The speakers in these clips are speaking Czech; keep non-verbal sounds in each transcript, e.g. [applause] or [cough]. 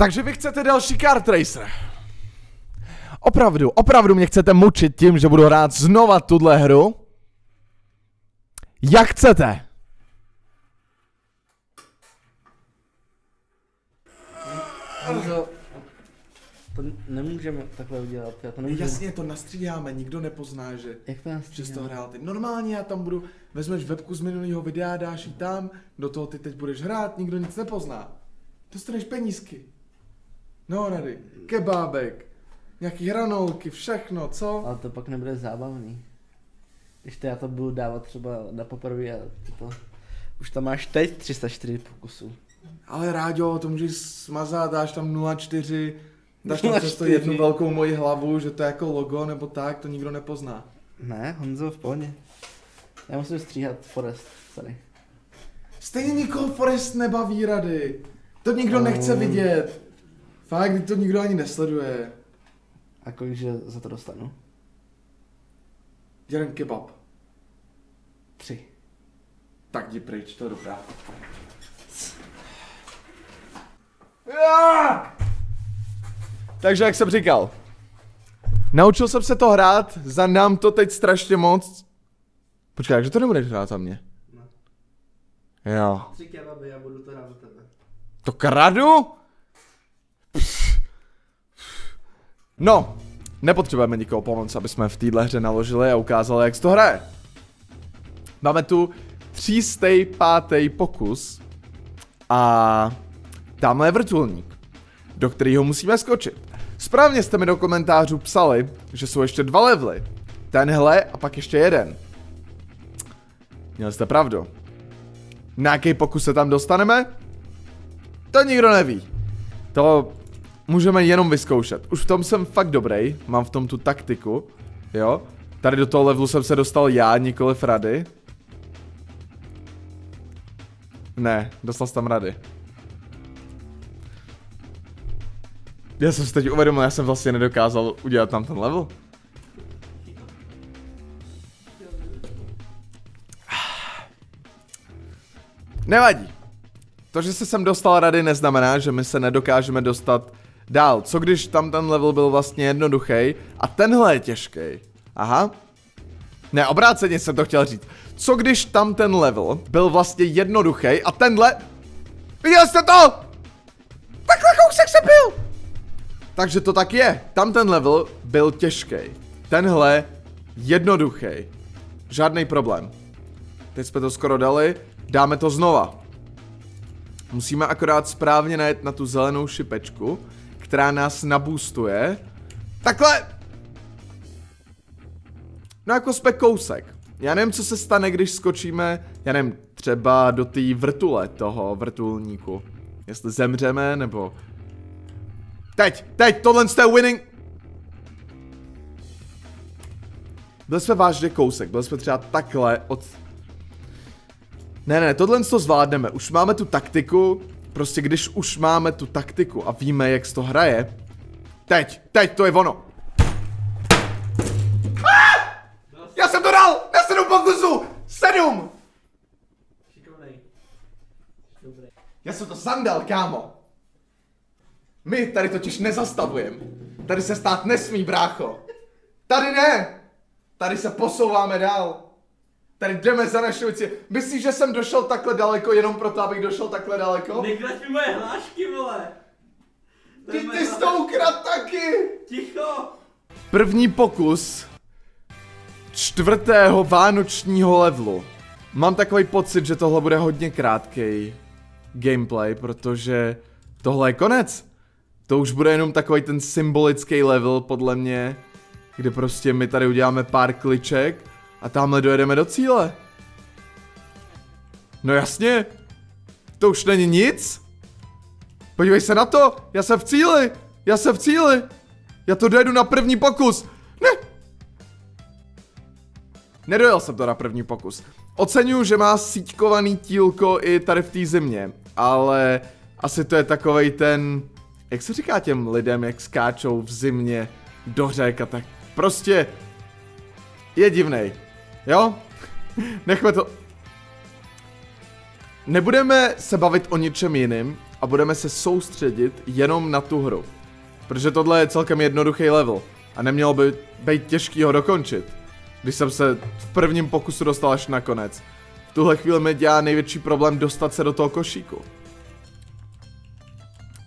Takže vy chcete další kart racer. Opravdu, opravdu mě chcete mučit tím, že budu hrát znova tuhle hru? Jak chcete? Honzo, to nemůžeme takhle udělat, já to nemůžeme. Jasně, to nastřídáme, nikdo nepozná, že, Jak to že jsi to hrál ty. Normálně já tam budu, vezmeš webku z minulého videa, dáš ji tam, do toho ty teď budeš hrát, nikdo nic nepozná. Dostaneš penízky. No rady, kebábek, nějaký hranolky, všechno, co? Ale to pak nebude zábavný. Když to já to budu dávat třeba na poprvé a to... Už tam máš teď 304 pokusů. Ale Ráďo, to můžeš smazat, dáš tam 0,4, dáš tam 0,4. přesto jednu velkou moji hlavu, že to je jako logo nebo tak, to nikdo nepozná. Ne, Honzo, v pohodě. Já musím stříhat Forest, sorry. Stejně nikoho Forest nebaví rady. To nikdo Mm. nechce vidět. Fakt, to nikdo ani nesleduje. A kolikže za to dostanu? Jeden kebab. Tři. Tak jdi pryč, to je dobrá. Já! Takže jak jsem říkal, naučil jsem se to hrát, za nám to teď strašně moc. Počkej, takže to nebudeš hrát za mě? Ne. Jo. Tři kebaby a budu to hrát za tebe. To kradu? No, nepotřebujeme nikoho pomoct, aby jsme v téhle hře naložili a ukázali, jak se to hraje. Máme tu třístej pátý pokus a tamhle je vrtulník, do kterého musíme skočit. Správně jste mi do komentářů psali, že jsou ještě dva levely. Tenhle a pak ještě jeden. Měli jste pravdu. Na jaký pokus se tam dostaneme? To nikdo neví. To můžeme jenom vyzkoušet. Už v tom jsem fakt dobrý, mám v tom tu taktiku, jo. Tady do toho levelu jsem se dostal já, nikoliv Rady. Ne, dostal jsem tam Rady. Já jsem si teď uvědomil, já jsem vlastně nedokázal udělat tam ten level. Nevadí. To, že se sem dostal rady, neznamená, že my se nedokážeme dostat dál. Co když tam ten level byl vlastně jednoduchý a tenhle je těžký? Aha. Ne, obráceně jsem to chtěl říct. Co když tam ten level byl vlastně jednoduchý a tenhle... Viděl jste to? Takhle kousek se byl! Takže to tak je. Tam ten level byl těžký. Tenhle jednoduchý. Žádný problém. Teď jsme to skoro dali. Dáme to znova. Musíme akorát správně najet na tu zelenou šipečku, která nás naboostuje. Takhle! No jako jsme kousek. Já nevím, co se stane, když skočíme, já nevím, třeba do té vrtule toho vrtulníku. Jestli zemřeme, nebo... Teď, teď, tohle je winning... Byli jsme vážně kousek, byli jsme třeba takhle od ne, ne, tohle to zvládneme. Už máme tu taktiku. Prostě když už máme tu taktiku a víme, jak se to hraje. Teď, teď, to je ono. Ah! Já jsem to dal! Na sedm pokusů! Sedm! Já jsem to sandal, kámo. My tady totiž nezastavujeme. Tady se stát nesmí, brácho. Tady ne. Tady se posouváme dál. Tady jdeme za naši věci. Myslíš, že jsem došel takhle daleko jenom proto, abych došel takhle daleko? Neklať mi moje hlášky, vole! To Ty, ty jsi to hláška. ukrad taky! Ticho! První pokus čtvrtého vánočního levelu. Mám takový pocit, že tohle bude hodně krátký gameplay, protože tohle je konec. To už bude jenom takový ten symbolický level, podle mě, kde prostě my tady uděláme pár kliček a tamhle dojedeme do cíle. No jasně, to už není nic. Podívej se na to, já jsem v cíli, já jsem v cíli. Já to dojedu na první pokus. Ne. Nedojel jsem to na první pokus. Oceňuju, že má síťkovaný tílko i tady v té zimě, ale asi to je takovej ten, jak se říká těm lidem, jak skáčou v zimě do řek a tak. Prostě je divnej. Jo? Nechme to. Nebudeme se bavit o ničem jiným, a budeme se soustředit jenom na tu hru. Protože tohle je celkem jednoduchý level a nemělo by být těžký ho dokončit. Když jsem se v prvním pokusu dostal až na konec. V tuhle chvíli mi dělá největší problém dostat se do toho košíku.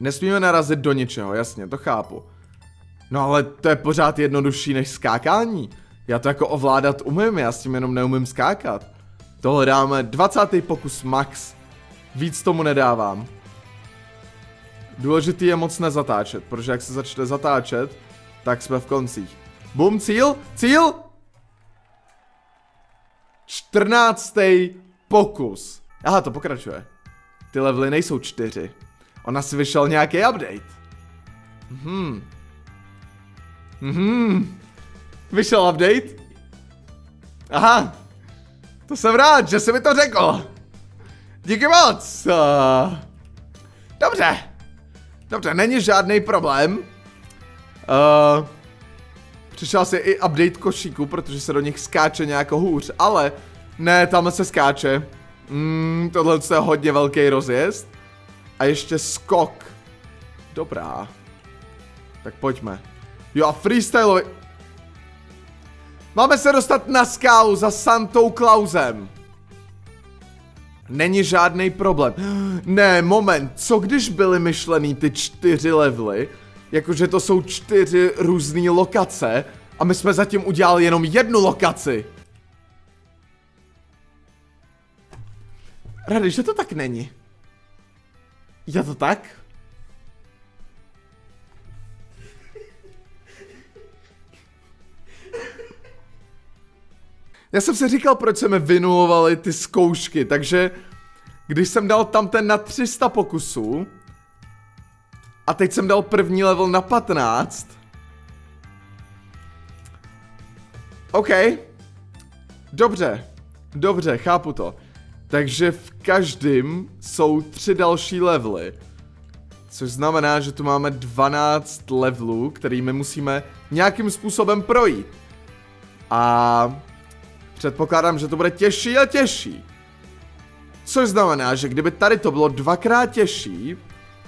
Nesmíme narazit do ničeho, jasně, to chápu. No ale to je pořád jednodušší než skákání. Já to jako ovládat umím, já s tím jenom neumím skákat. Tohle dáme 20. pokus max. Víc tomu nedávám. Důležitý je moc nezatáčet, protože jak se začne zatáčet, tak jsme v koncích. Bum, cíl, cíl! 14. pokus. Aha, to pokračuje. Ty levely nejsou čtyři. Ona si vyšel nějaký update. Mhm. Mhm. Vyšel update? Aha. To jsem rád, že jsi mi to řekl. Díky moc. Uh, dobře. Dobře, není žádný problém. Uh, přišel si i update košíku, protože se do nich skáče nějak hůř, ale ne, tam se skáče. Mm, tohle je hodně velký rozjezd. A ještě skok. Dobrá. Tak pojďme. Jo a freestyle. Máme se dostat na skálu za Santou Klausem. Není žádný problém. [gasps] Ne, moment, co když byly myšlený ty čtyři levely? Jakože to jsou čtyři různé lokace a my jsme zatím udělali jenom jednu lokaci. Rady, že to tak není. Je to tak? Já jsem si říkal, proč jsme vynulovali ty zkoušky, takže když jsem dal tam ten na 300 pokusů a teď jsem dal první level na 15. OK. Dobře. Dobře, chápu to. Takže v každém jsou tři další levely. Což znamená, že tu máme 12 levelů, kterými musíme nějakým způsobem projít. A předpokládám, že to bude těžší a těžší. Což znamená, že kdyby tady to bylo dvakrát těžší,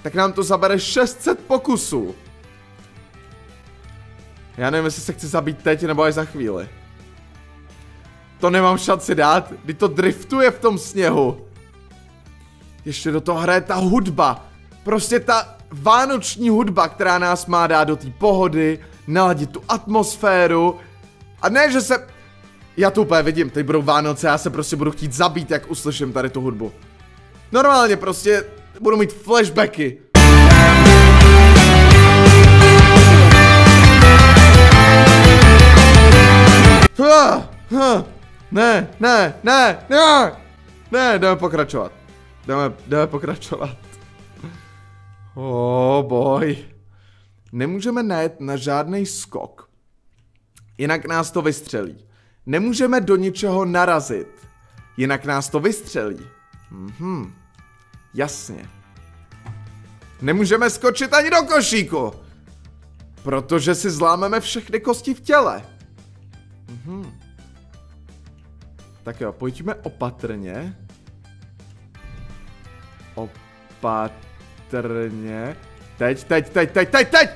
tak nám to zabere 600 pokusů. Já nevím, jestli se chci zabít teď nebo až za chvíli. To nemám šanci dát, kdy to driftuje v tom sněhu. Ještě do toho hraje ta hudba. Prostě ta vánoční hudba, která nás má dát do té pohody, naladit tu atmosféru. A ne, že se... Já to úplně vidím, teď budou Vánoce, já se prostě budu chtít zabít, jak uslyším tady tu hudbu. Normálně prostě budu mít flashbacky. Ne, ne, ne, ne, ne, jdeme pokračovat. Jdeme, jdeme pokračovat. Oh boj. Nemůžeme najet na žádný skok. Jinak nás to vystřelí. Nemůžeme do ničeho narazit. Jinak nás to vystřelí. Mhm. Jasně. Nemůžeme skočit ani do košíku. Protože si zlámeme všechny kosti v těle. Mhm. Tak jo, pojďme opatrně. Opatrně. Teď, teď, teď, teď, teď, teď!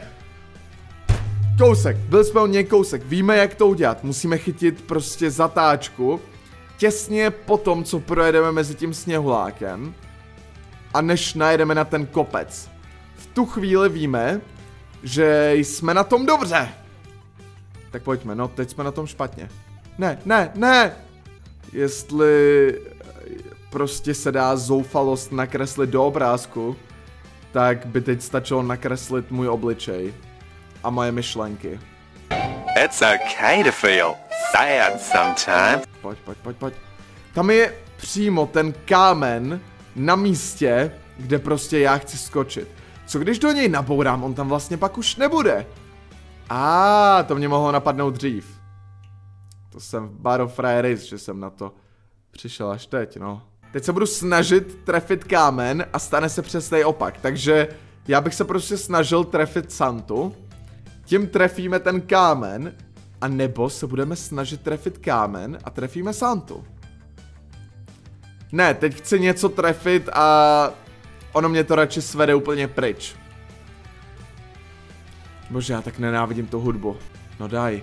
Kousek, byl jsme od něj kousek, víme jak to udělat, musíme chytit prostě zatáčku těsně po tom, co projedeme mezi tím sněhulákem a než najedeme na ten kopec. V tu chvíli víme, že jsme na tom dobře. Tak pojďme, no teď jsme na tom špatně. Ne, ne, ne, jestli prostě se dá zoufalost nakreslit do obrázku, tak by teď stačilo nakreslit můj obličej a moje myšlenky. It's okay to feel sad sometimes. Pojď, pojď, pojď, pojď. Tam je přímo ten kámen na místě, kde prostě já chci skočit. Co když do něj nabourám, on tam vlastně pak už nebude. A to mě mohlo napadnout dřív. To jsem v Bar of Race, že jsem na to přišel až teď, no. Teď se budu snažit trefit kámen a stane se přesný opak, takže já bych se prostě snažil trefit Santu. Tím trefíme ten kámen, a nebo se budeme snažit trefit kámen a trefíme Santu. Ne, teď chci něco trefit a ono mě to radši svede úplně pryč. Bože, já tak nenávidím tu hudbu. No daj.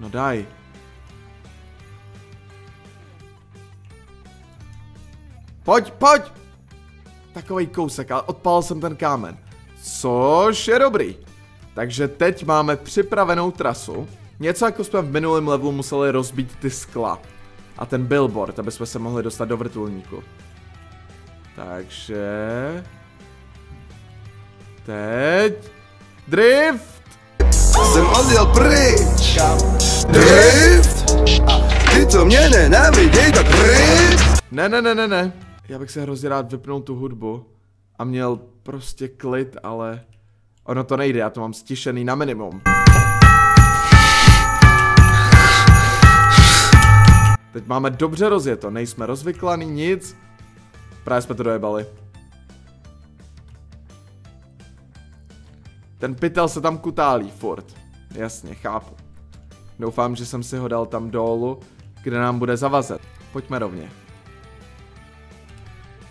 No daj. Pojď, pojď! Takový kousek, ale odpálil jsem ten kámen. Což je dobrý. Takže teď máme připravenou trasu. Něco jako jsme v minulém levelu museli rozbít ty skla. A ten billboard, aby jsme se mohli dostat do vrtulníku. Takže... Teď... Drift! Jsem odjel pryč Drift Ty to mě nenáviděj, tak drift Ne, ne, ne, ne, ne. Já bych se hrozně rád vypnul tu hudbu a měl prostě klid, ale ono to nejde, já to mám stišený na minimum. Teď máme dobře rozjeto, nejsme rozvyklaný, nic. Právě jsme to dojebali. Ten pytel se tam kutálí furt. Jasně, chápu. Doufám, že jsem si ho dal tam dolů, kde nám bude zavazet. Pojďme rovně.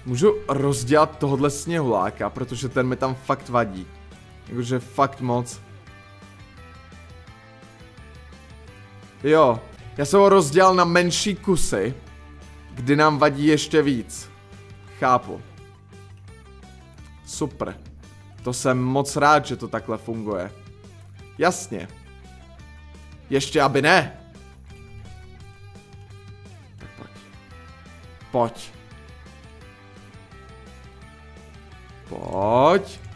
Můžu rozdělat tohle sněhuláka, protože ten mi tam fakt vadí. Jakože fakt moc. Jo, já jsem ho rozdělal na menší kusy, kdy nám vadí ještě víc. Chápu. Super. To jsem moc rád, že to takhle funguje. Jasně. Ještě aby ne. Tak pojď. Pojď. Pojď.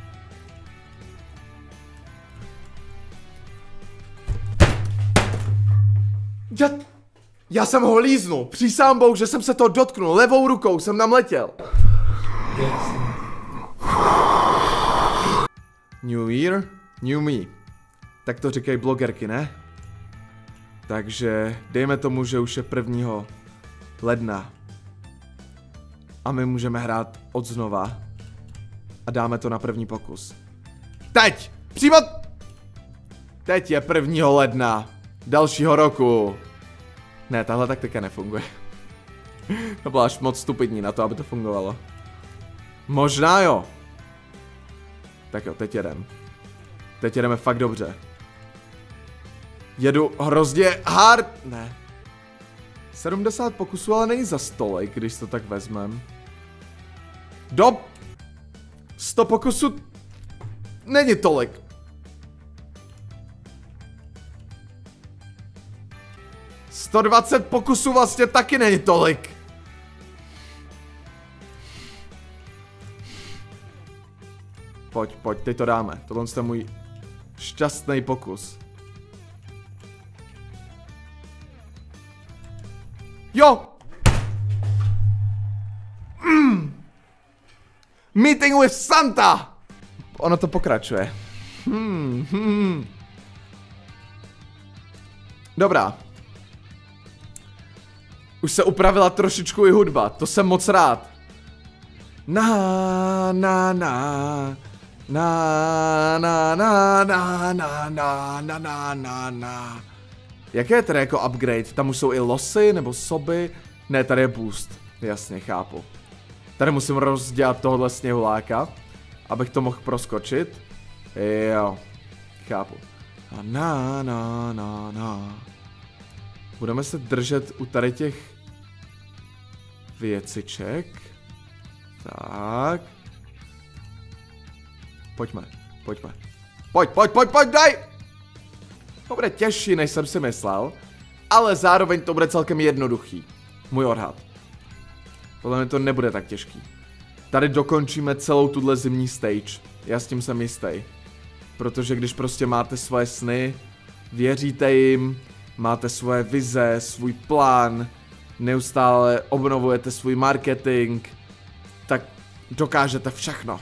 Já, já jsem ho líznul. Přísám bohu, že jsem se to dotknul. Levou rukou jsem tam letěl. New Year, New Me. Tak to říkají blogerky, ne? Takže dejme tomu, že už je 1. ledna. A my můžeme hrát od znova. A dáme to na první pokus. Teď! Přímo... Teď je 1. ledna. Dalšího roku. Ne, tahle taktika nefunguje. to bylo až moc stupidní na to, aby to fungovalo. Možná jo. Tak jo, teď jedem. Teď jedeme fakt dobře. Jedu hrozně hard. Ne. 70 pokusů ale není za stolek, když to tak vezmem. Do... 100 pokusů... Není tolik. Sto dvacet pokusů vlastně taky není tolik. Pojď, pojď, teď to dáme. Tohle je můj šťastný pokus. Jo! Mm. Meeting with Santa! Ono to pokračuje. Hmm, hmm. Dobrá. Už se upravila trošičku i hudba, to jsem moc rád. Na, na, na. Na, na, na, na, na, na, na, na, na, na. Jaké je tedy jako upgrade? Tam už jsou i losy nebo soby? Ne, tady je boost. Jasně, chápu. Tady musím rozdělat tohle sněhuláka, abych to mohl proskočit. Jo, chápu. Na, na, na, na. Budeme se držet u tady těch věciček. Tak. Pojďme, pojďme. Pojď, pojď, pojď, pojď, daj! To bude těžší, než jsem si myslel, ale zároveň to bude celkem jednoduchý. Můj odhad. Podle mě to nebude tak těžký. Tady dokončíme celou tuhle zimní stage. Já s tím jsem jistý. Protože když prostě máte svoje sny, věříte jim, máte svoje vize, svůj plán, neustále obnovujete svůj marketing, tak dokážete všechno.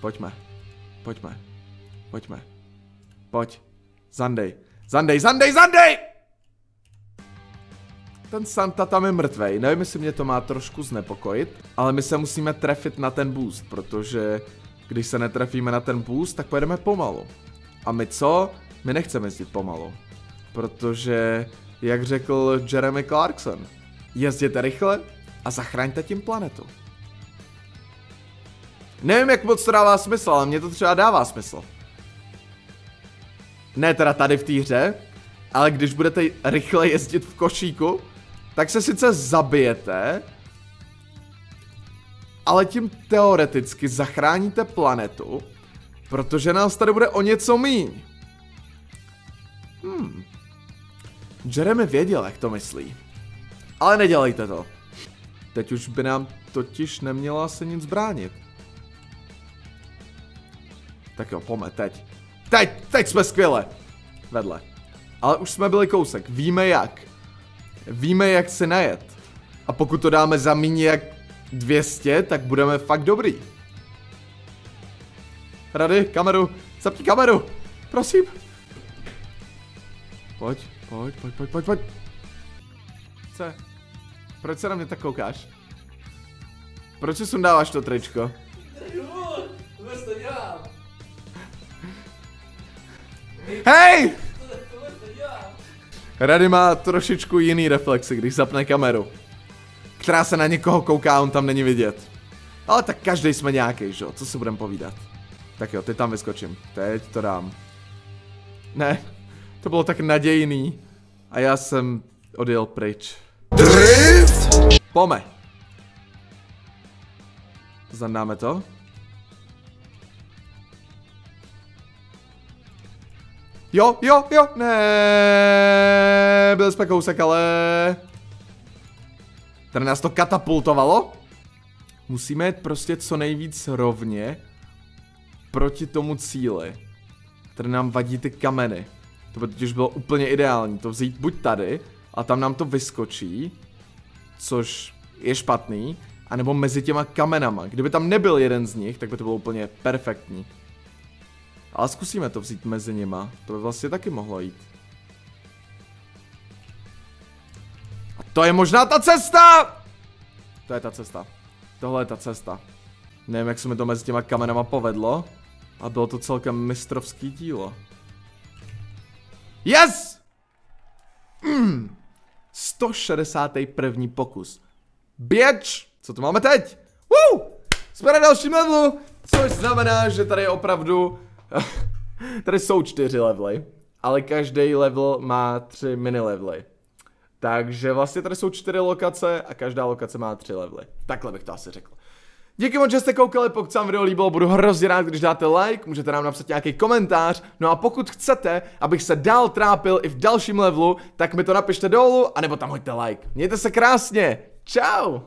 Pojďme. Pojďme. Pojďme. Pojď. Zandej. Zandej, Zandej, Zandej! Ten Santa tam je mrtvej, nevím, jestli mě to má trošku znepokojit, ale my se musíme trefit na ten boost, protože když se netrefíme na ten boost, tak pojedeme pomalu. A my co? My nechceme jezdit pomalu. Protože, jak řekl Jeremy Clarkson, jezděte rychle a zachraňte tím planetu. Nevím, jak moc to dává smysl, ale mně to třeba dává smysl. Ne teda tady v té hře, ale když budete rychle jezdit v košíku, tak se sice zabijete, ale tím teoreticky zachráníte planetu, protože nás tady bude o něco míň. Jeremy věděl, jak to myslí. Ale nedělejte to. Teď už by nám totiž neměla se nic bránit. Tak jo, pome, teď. Teď, teď jsme skvěle. Vedle. Ale už jsme byli kousek, víme jak. Víme jak se najet. A pokud to dáme za méně jak 200, tak budeme fakt dobrý. Rady, kameru, zapni kameru, prosím. Pojď, pojď, pojď, pojď, pojď, pojď. Co? Proč se na mě tak koukáš? Proč si sundáváš to tričko? Vůbec to dělám. Hej! Rady má trošičku jiný reflexy, když zapne kameru. Která se na někoho kouká, on tam není vidět. Ale tak každý jsme nějaký, že jo? Co si budem povídat? Tak jo, teď tam vyskočím. Teď to dám. Ne, to bylo tak nadějný. A já jsem odjel pryč. Drift! Pome. Zandáme to. Jo, jo, jo, ne, byl jsme kousek, ale... Tady nás to katapultovalo. Musíme jet prostě co nejvíc rovně proti tomu cíli. Tady nám vadí ty kameny. To by totiž bylo úplně ideální, to vzít buď tady, a tam nám to vyskočí, což je špatný, anebo mezi těma kamenama. Kdyby tam nebyl jeden z nich, tak by to bylo úplně perfektní. Ale zkusíme to vzít mezi nima, to by vlastně taky mohlo jít. A to je možná ta cesta! To je ta cesta. Tohle je ta cesta. Nevím, jak se mi to mezi těma kamenama povedlo, a bylo to celkem mistrovský dílo. Yes! Mm. 161. pokus. Běč! Co tu máme teď? Woo! Jsme na dalším levelu, což znamená, že tady je opravdu... [laughs] tady jsou čtyři levely, ale každý level má tři mini levely. Takže vlastně tady jsou čtyři lokace a každá lokace má tři levely. Takhle bych to asi řekl. Díky moc, že jste koukali, pokud se vám video líbilo, budu hrozně rád, když dáte like, můžete nám napsat nějaký komentář, no a pokud chcete, abych se dál trápil i v dalším levelu, tak mi to napište dolů, anebo tam hoďte like. Mějte se krásně, čau!